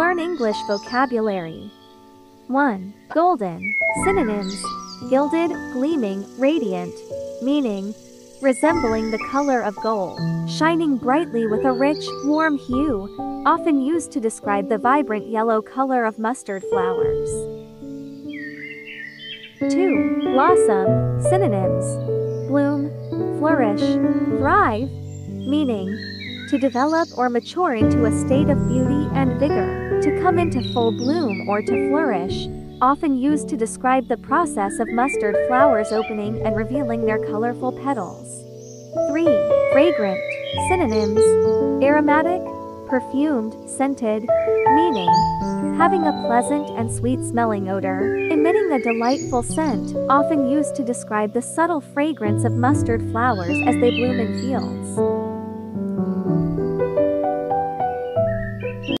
Learn English vocabulary. 1. Golden. Synonyms. Gilded, gleaming, radiant. Meaning, resembling the color of gold, shining brightly with a rich, warm hue, often used to describe the vibrant yellow color of mustard flowers. 2. Blossom. Synonyms. Bloom, flourish, thrive, meaning, to develop or mature into a state of beauty and vigor, to come into full bloom or to flourish, often used to describe the process of mustard flowers opening and revealing their colorful petals. 3. Fragrant. Synonyms. Aromatic, perfumed, scented, meaning, having a pleasant and sweet smelling odor, emitting a delightful scent, often used to describe the subtle fragrance of mustard flowers as they bloom in fields.